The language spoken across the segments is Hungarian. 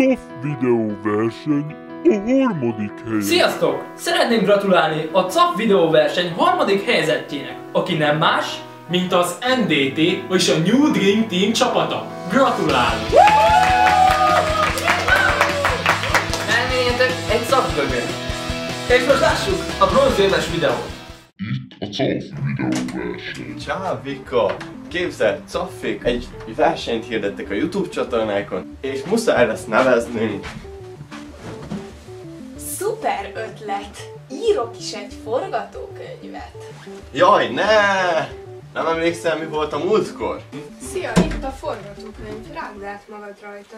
soft videó verseny a harmadik helyen. Sziasztok! Szeretném gratulálni a CAP videóverseny harmadik helyzetjének, aki nem más, mint az NDT, vagyis a New Dream Team csapata. Gratulálunk! Elményetek egy szakdögöt. És most lássuk a bronzérmes videót. A soft videó verseny. Csá, Vika! Képzeld, Caffék egy versenyt hirdettek a YouTube csatornákon, és muszáj lesz neveznünk. Szuper ötlet! Írok is egy forgatókönyvet. Jaj, ne! Nem emlékszel, mi volt a múltkor? Szia, itt a forgatókönyv, rágd át magad rajta.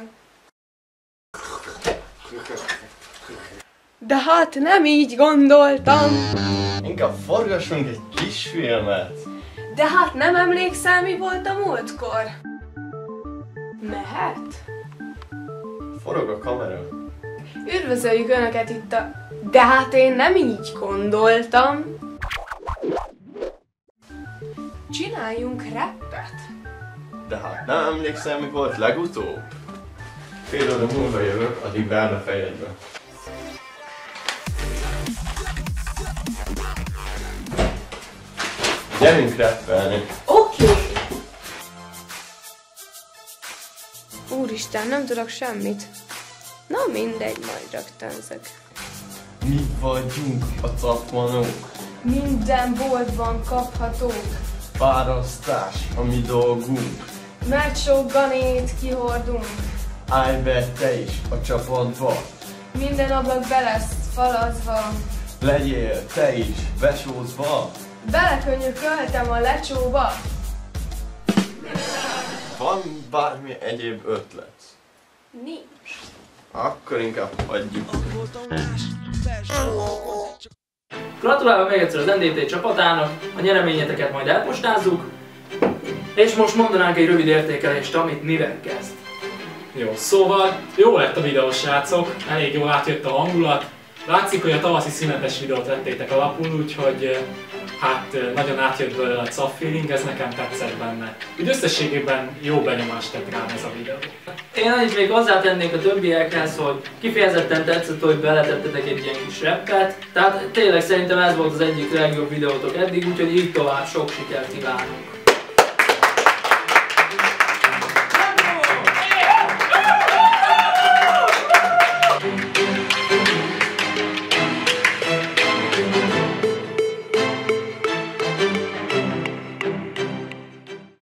De hát nem így gondoltam. Inkább forgassunk egy kis filmet. De hát nem emlékszel, mi volt a múltkor? Mehet? Forog a kamera. Üdvözöljük Önöket itt a... De hát én nem így gondoltam. Csináljunk rappet. De hát nem emlékszel, mi volt legutóbb? Fél óra múlva jövök, addig várna fejedbe. Gyerünk rappelni. Oké. Okay. Úristen, nem tudok semmit. Na mindegy, majd rögtönzök. Mi vagyunk a capmanók. Minden boltban kaphatók. Választás a mi dolgunk. Mert sok ganét kihordunk. Állj be te is a csapatba. Minden ablak be lesz falazva. Legyél te is besózva. Belekönyököltem a lecsóba. Van bármi egyéb ötlet? Nincs. Akkor inkább hagyjuk. Gratulálok még egyszer az NDT csapatának, a nyereményeteket majd elpostázzuk, és most mondanánk egy rövid értékelést, amit mivel kezd. Jó, szóval jó lett a videó, srácok, elég jól átjött a hangulat. Látszik, hogy a tavaszi szünetes videót vettétek alapul, úgyhogy eh, hát eh, nagyon átjött belőle a cap feeling, ez nekem tetszett benne. Úgy összességében jó benyomást tett rám ez a videó. Én annyit még hozzátennék a többiekhez, hogy kifejezetten tetszett, hogy beletettetek egy ilyen kis rappet. Tehát tényleg szerintem ez volt az egyik legjobb videótok eddig, úgyhogy így tovább sok sikert kívánunk.